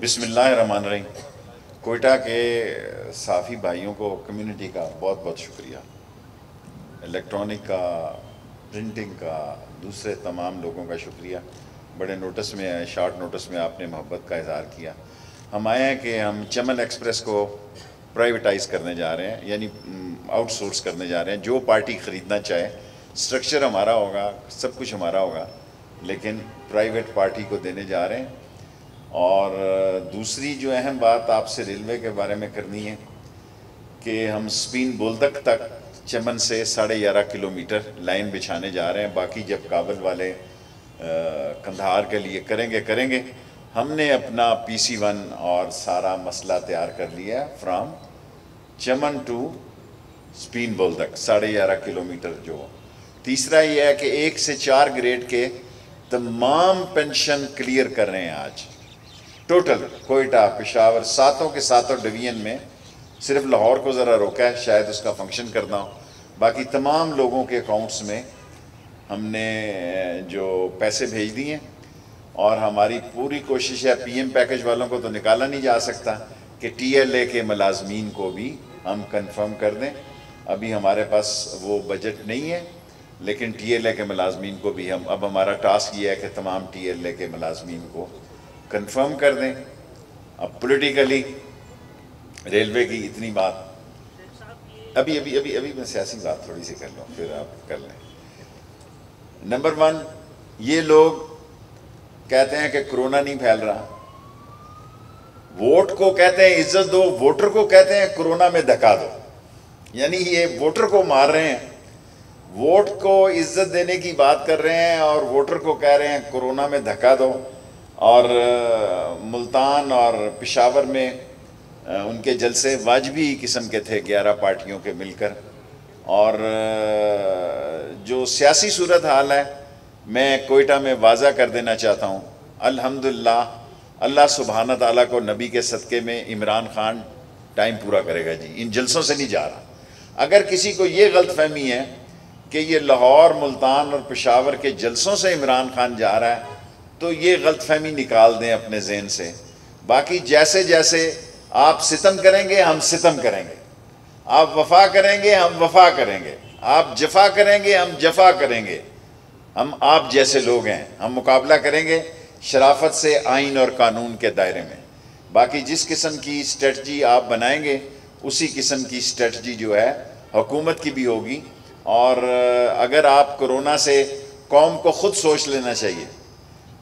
बिस्मिल्लाहिर्रहमानिर्रहीम। कोयटा के साफ़ी भाइयों को कम्युनिटी का बहुत बहुत शुक्रिया। इलेक्ट्रॉनिक का प्रिंटिंग का, दूसरे तमाम लोगों का शुक्रिया। बड़े नोटिस में शॉर्ट नोटिस में आपने मोहब्बत का इजहार किया। हम आए हैं कि हम चमन एक्सप्रेस को प्राइवेटाइज करने जा रहे हैं, यानी आउटसोर्स करने जा रहे हैं। जो पार्टी ख़रीदना चाहे स्ट्रक्चर हमारा होगा, सब कुछ हमारा होगा, लेकिन प्राइवेट पार्टी को देने जा रहे हैं। और दूसरी जो अहम बात आपसे रेलवे के बारे में करनी है कि हम स्पिन बोलदक तक चमन से साढ़े ग्यारह किलोमीटर लाइन बिछाने जा रहे हैं। बाकी जब काबल वाले कंधार के लिए करेंगे करेंगे। हमने अपना पी सी वन और सारा मसला तैयार कर लिया फ्राम चमन टू स्पिन बोलदक, साढ़े ग्यारह किलोमीटर जो। तीसरा ये है कि एक से चार ग्रेड के तमाम पेंशन क्लियर कर रहे हैं आज। टोटल कोयटा, पिशावर, सातों के सातों डिवीज़न में सिर्फ़ लाहौर को ज़रा रोका है, शायद उसका फ़ंक्शन करना हो। बाकी तमाम लोगों के अकाउंट्स में हमने जो पैसे भेज दिए और हमारी पूरी कोशिश है पीएम पैकेज वालों को तो निकाला नहीं जा सकता कि टीएलए के मुलाजमीन को भी हम कंफर्म कर दें। अभी हमारे पास वो बजट नहीं है, लेकिन टीएलए के मुलाजमीन को भी हम, अब हमारा टास्क ये है कि तमाम टीएलए के मुलाजमीन को कंफर्म कर दें। अब पॉलिटिकली रेलवे की इतनी बात। अभी अभी अभी अभी मैं सियासी बात थोड़ी सी कर लूँ, फिर आप कर लें। नंबर वन ये लोग कहते हैं कि कोरोना नहीं फैल रहा। वोट को कहते हैं इज़्ज़त दो, वोटर को कहते हैं कोरोना में धक्का दो। यानी ये वोटर को मार रहे हैं। वोट को इज़्ज़त देने की बात कर रहे हैं और वोटर को कह रहे हैं कोरोना में धक्का दो। और मुल्तान और पिशावर में उनके जलसे वाजबी किस्म के थे, ग्यारह पार्टियों के मिलकर। और जो सियासी सूरत हाल है, मैं कोयटा में वाजा कर देना चाहता हूँ। अल्हम्दुलिल्लाह, अल्लाह सुबहाना ताला को नबी के सदक़े में इमरान खान टाइम पूरा करेगा जी। इन जलसों से नहीं जा रहा। अगर किसी को ये गलत फहमी है कि ये लाहौर, मुल्तान और पेशावर के जलसों से इमरान खान जा रहा है तो ये गलत फहमी निकाल दें अपने जहन से। बाकी जैसे जैसे आप सितम करेंगे, हम सितम करेंगे। आप वफा करेंगे, हम वफा करेंगे। आप जफा करेंगे, हम जफा करेंगे। हम आप जैसे लोग हैं, हम मुकाबला करेंगे शराफत से आइन और कानून के दायरे में। बाकी जिस किस्म की स्ट्रेटजी आप बनाएँगे, उसी किस्म की स्ट्रेटजी जो है, हुकूमत की भी होगी। और अगर आप कोरोना से कौम को ख़ुद सोच लेना चाहिए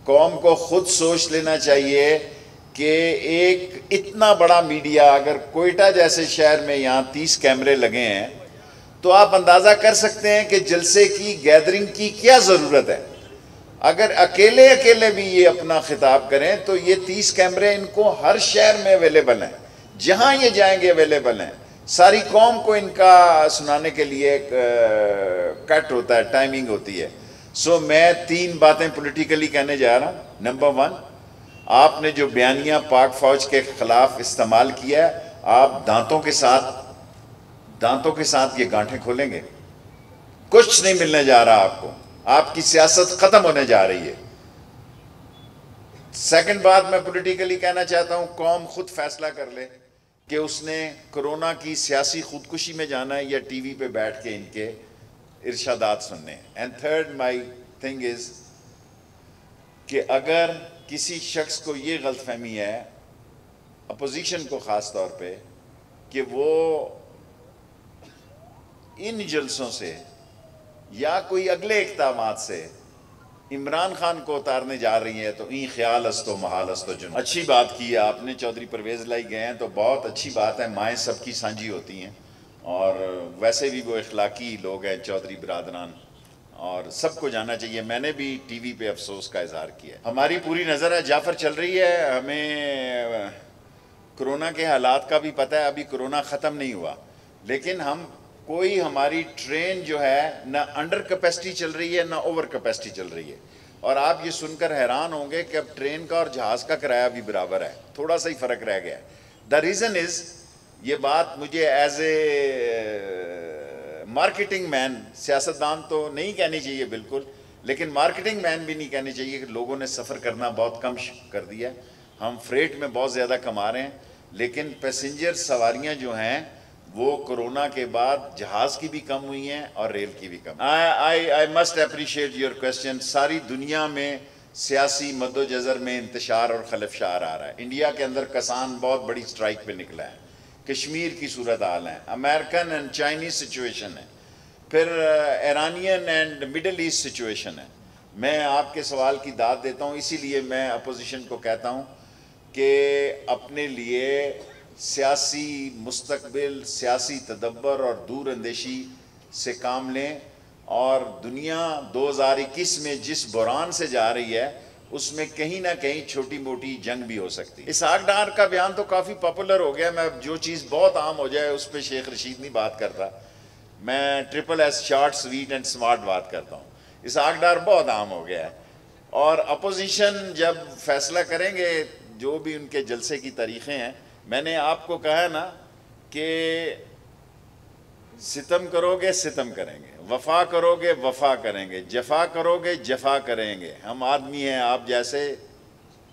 कौम को खुद सोच लेना चाहिए कि एक इतना बड़ा मीडिया, अगर कोयटा जैसे शहर में यहाँ तीस कैमरे लगे हैं तो आप अंदाज़ा कर सकते हैं कि जलसे की, गैदरिंग की क्या ज़रूरत है। अगर अकेले अकेले भी ये अपना खिताब करें तो ये तीस कैमरे इनको हर शहर में अवेलेबल हैं। जहाँ ये जाएँगे अवेलेबल हैं। सारी कौम को इनका सुनाने के लिए कट होता है, टाइमिंग होती है। सो so, मैं तीन बातें पॉलिटिकली कहने जा रहा हूँ. नंबर वन आपने जो बयानिया पाक फौज के खिलाफ इस्तेमाल किया है आप दांतों के साथ दांतों के साथ ये गांठें खोलेंगे। कुछ नहीं मिलने जा रहा आपको। आपकी सियासत खत्म होने जा रही है। सेकंड बात मैं पॉलिटिकली कहना चाहता हूँ कौम खुद फैसला कर ले कि उसने कोरोना की सियासी खुदकुशी में जाना है या टीवी पे बैठ के इनके इर्शादात सुनने। And third my thing is कि अगर किसी शख्स को ये गलत फहमी है अपोजिशन को ख़ास तौर पे, कि वो इन जलसों से या कोई अगले इकदाम से इमरान खान को उतारने जा रही है तो ई ख्याल अस्तो महाल अस्तो जुन अच्छी बात की है आपने, चौधरी परवेज़ लाई गए हैं तो बहुत अच्छी बात है, माएँ सबकी साझी होती हैं। और वैसे भी वो इखलाकी लोग हैं, चौधरी बरदरान। और सबको जाना चाहिए। मैंने भी टीवी पे अफसोस का इजहार किया हमारी पूरी नज़र है जाफ़र चल रही है। हमें कोरोना के हालात का भी पता है। अभी कोरोना ख़त्म नहीं हुआ। लेकिन हम, कोई हमारी ट्रेन जो है, ना अंडर कैपेसिटी चल रही है, ना ओवर कैपेसिटी चल रही है। और आप ये सुनकर हैरान होंगे कि अब ट्रेन का और जहाज़ का किराया भी बराबर है। थोड़ा सा ही फ़र्क रह गया द रीज़न इज़ ये बात मुझे एज ए मार्केटिंग मैन सियासतदान तो नहीं कहनी चाहिए बिल्कुल, लेकिन मार्केटिंग मैन भी नहीं कहनी चाहिए कि लोगों ने सफ़र करना बहुत कम कर दिया हम फ्रेट में बहुत ज़्यादा कमा रहे हैं, लेकिन पैसेंजर सवारियाँ जो हैं, वो कोरोना के बाद जहाज़ की भी कम हुई हैं और रेल की भी कम। I I I must appreciate your question सारी दुनिया में सियासी मद्दोजर में इंतशार और खलफशार आ रहा है। इंडिया के अंदर कसान बहुत बड़ी स्ट्राइक पे निकला है। कश्मीर की सूरत हाल है अमेरिकन एंड चाइनीज़ सिचुएशन है फिर Iranian and Middle East situation है मैं आपके सवाल की दाद देता हूँ इसीलिए मैं अपोजिशन को कहता हूँ कि अपने लिए सियासी मुस्तबिल सियासी तदब्बर और दूर अंदेशी से काम लें और दुनिया 2021 में जिस बुरान से जा रही है उसमें कहीं ना कहीं छोटी मोटी जंग भी हो सकती है। इसाक डार का बयान तो काफ़ी पॉपुलर हो गया। मैं जो चीज़ बहुत आम हो जाए, उस पर शेख रशीद नहीं बात करता। मैं triple S short sweet and smart बात करता हूँ। इसाक डार बहुत आम हो गया है। और अपोजिशन जब फैसला करेंगे, जो भी उनके जलसे की तारीखें हैं, मैंने आपको कहा ना कि सितम करोगे, सितम करेंगे। वफा करोगे, वफा करेंगे। जफा करोगे, जफा करेंगे। हम आदमी हैं, आप जैसे।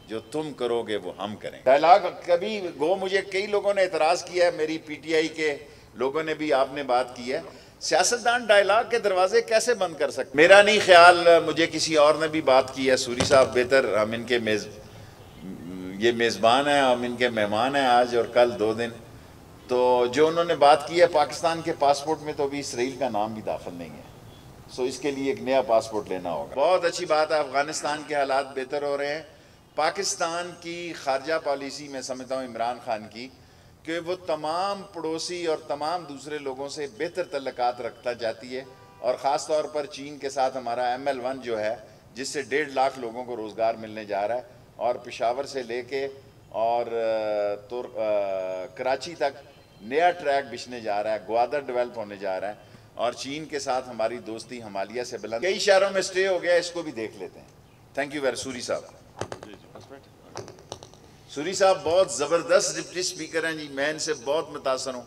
जो तुम करोगे, वो हम करेंगे। डायलाग, कभी गो मुझे कई लोगों ने एतराज़ किया है, मेरी पीटीआई के लोगों ने भी आपने बात की है। सियासतदान डायलाग के दरवाजे कैसे बंद कर सकते मेरा नहीं ख्याल, मुझे किसी और ने भी बात की है। सूरी साहब बेहतर, हम इनके मेज़, ये मेज़बान हैं, हम इनके मेहमान हैं आज और कल दो दिन। तो जो उन्होंने बात की है, पाकिस्तान के पासपोर्ट में तो अभी इसराइल का नाम भी दाखिल नहीं है। सो इसके लिए एक नया पासपोर्ट लेना होगा। बहुत अच्छी बात है, अफ़गानिस्तान के हालात बेहतर हो रहे हैं। पाकिस्तान की खारजा पॉलिसी मैं समझता हूँ इमरान खान की, कि वो तमाम पड़ोसी और तमाम दूसरे लोगों से बेहतर तल्लक़ात रखता जाती है और ख़ास तौर पर चीन के साथ हमारा एम एल वन जो है, जिससे डेढ़ लाख लोगों को रोज़गार मिलने जा रहा है और पिशावर से लेके और तो कराची तक नया ट्रैक बिछने जा रहा है ग्वादर डेवलप होने जा रहा है और चीन के साथ हमारी दोस्ती हमालिया से बुलंद कई शहरों में स्टे हो गया इसको भी देख लेते हैं। थैंक यू वेरी सूरी साहब। सूरी साहब बहुत ज़बरदस्त डिप्टी स्पीकर हैं जी मैं इनसे बहुत मुतासर हूँ।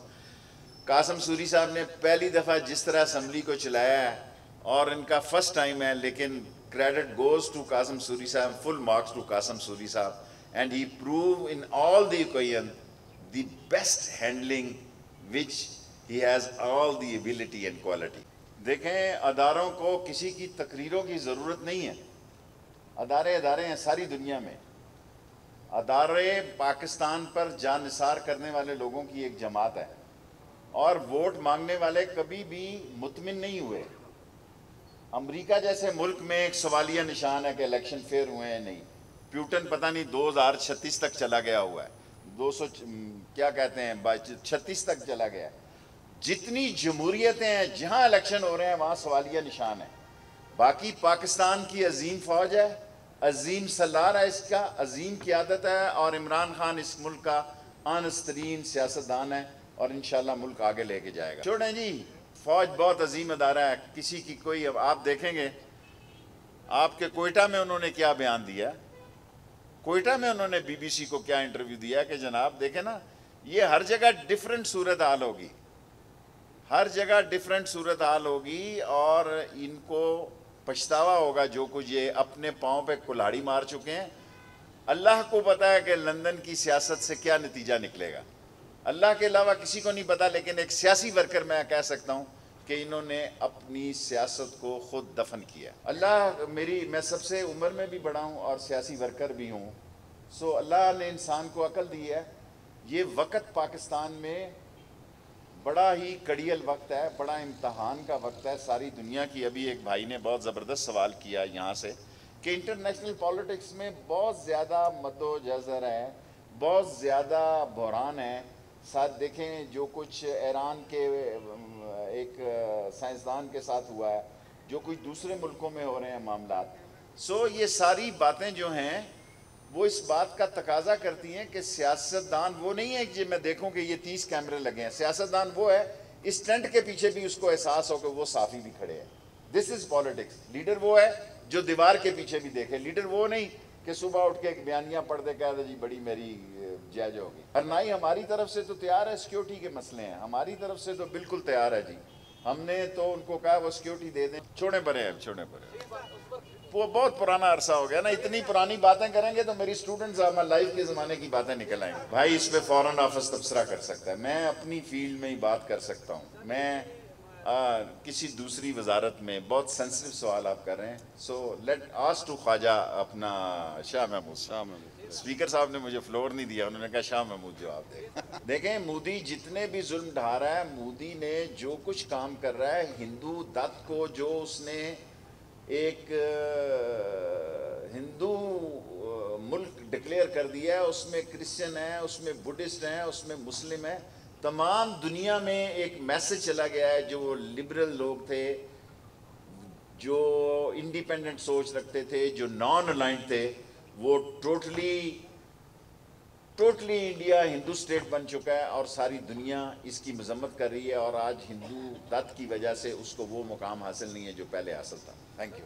कासम सूरी साहब ने पहली दफ़ा जिस तरह असम्बली को चलाया है और इनका फ़र्स्ट टाइम है लेकिन credit goes to Qasim Suri साहब full marks to Qasim Suri साहब and proved in all the occasion the best handling which he has all the ability and quality. देखें, अदारों को किसी की तकरीरों की ज़रूरत नहीं है। अदारे अदारे हैं सारी दुनिया में। अदारे पाकिस्तान पर जान निसार करने वाले लोगों की एक जमात है। और वोट मांगने वाले कभी भी मुतमिन नहीं हुए। अमेरिका जैसे मुल्क में एक सवालिया निशान है कि इलेक्शन फेयर हुए हैं नहीं। प्यूटन पता नहीं दो हज़ार छत्तीस तक चला गया हुआ है। दो सौ क्या कहते हैं छत्तीस तक चला गया। जितनी जमहूरियतें हैं, जहाँ इलेक्शन हो रहे हैं, वहाँ सवालिया निशान है। बाकी पाकिस्तान की अजीम फ़ौज है, अजीम सलार है इसका, अजीम क्यादत है, और इमरान खान इस मुल्क का आनस्तरीन सियासतदान है, और इन मुल्क आगे लेके जाएगा। छोड़ें जी, फ़ौज बहुत अजीम अदारा है, किसी की कोई अब आप देखेंगे, आपके कोयटा में उन्होंने क्या बयान दिया? कोयटा में उन्होंने बीबीसी को क्या इंटरव्यू दिया कि जनाब, देखे ना, ये हर जगह डिफरेंट सूरत हाल होगी। हर जगह डिफरेंट सूरत हाल होगी और इनको पछतावा होगा जो कुछ ये अपने पाँव पे कुल्हाड़ी मार चुके हैं। अल्लाह को पता है कि लंदन की सियासत से क्या नतीजा निकलेगा। अल्लाह के अलावा किसी को नहीं पता, लेकिन एक सियासी वर्कर मैं कह सकता हूँ कि इन्होंने अपनी सियासत को खुद दफन किया। अल्लाह मेरी, मैं सबसे उम्र में भी बड़ा हूँ और सियासी वर्कर भी हूँ। सो अल्लाह ने इंसान को अकल दी है। ये वक्त पाकिस्तान में बड़ा ही कड़ियल वक्त है, बड़ा इम्तहान का वक्त है। सारी दुनिया की अभी एक भाई ने बहुत ज़बरदस्त सवाल किया यहाँ से कि इंटरनेशनल पॉलिटिक्स में बहुत ज़्यादा मद्दोजर है, बहुत ज़्यादा बहरान है। साथ देखें जो कुछ ईरान के एक साइंसदान के साथ हुआ है जो कुछ दूसरे मुल्कों में हो रहे हैं मामला सो so, ये सारी बातें जो हैं वो इस बात का तकाजा करती हैं कि सियासतदान वो नहीं है कि मैं देखूँ कि ये तीस कैमरे लगे हैं। सियासतदान वो है इस टेंट के पीछे भी उसको एहसास हो कि वो साफी भी खड़े हैं। दिस इज़ पॉलिटिक्स लीडर वो है जो दीवार के पीछे भी देखे। लीडर वो नहीं कि सुबह उठ के एक बयानियाँ पढ़ दे कह दे जी बड़ी मेरी जायज़ होगी। और ना ही हमारी तरफ़ से तो तैयार है सिक्योरिटी के मसले हैं। हमारी तरफ़ से तो बिल्कुल तैयार है जी। हमने तो उनको कहा वो सिक्योरिटी दे दें। छोड़े पड़े हैं छोड़े पड़े वो बहुत पुराना अरसा हो गया ना इतनी पुरानी बातें करेंगे तो मेरी स्टूडेंट्स अब लाइफ के ज़माने की बातें निकल आएँगी। भाई इस पे फ़ौरन ऑफ़िस तबसरा कर सकता है। मैं अपनी फ़ील्ड में ही बात कर सकता हूँ। मैं आ, किसी दूसरी वजारत में बहुत सेंसिटिव सवाल आप कर रहे हैं। So let us to Khawaja अपना शाह महमूद शाह महमूद स्पीकर साहब ने मुझे फ्लोर नहीं दिया, उन्होंने कहा, शाह महमूद जवाब दे देखें। मोदी जितने भी जुल्म ढा रहा है, मोदी ने जो कुछ काम कर रहा है, हिंदू दत्त को जो उसने एक हिंदू मुल्क डिक्लेयर कर दिया है, उसमें क्रिश्चियन है, उसमें बुद्धिस्ट हैं, उसमें मुस्लिम है, तमाम दुनिया में एक मैसेज चला गया है, जो लिबरल लोग थे, जो इंडिपेंडेंट सोच रखते थे, जो नॉन अलाइंट थे वो totally totally India Hindu state बन चुका है और सारी दुनिया इसकी मजम्मत कर रही है और आज हिंदू तत्व की वजह से उसको वो मुकाम हासिल नहीं है जो पहले हासिल था। Thank you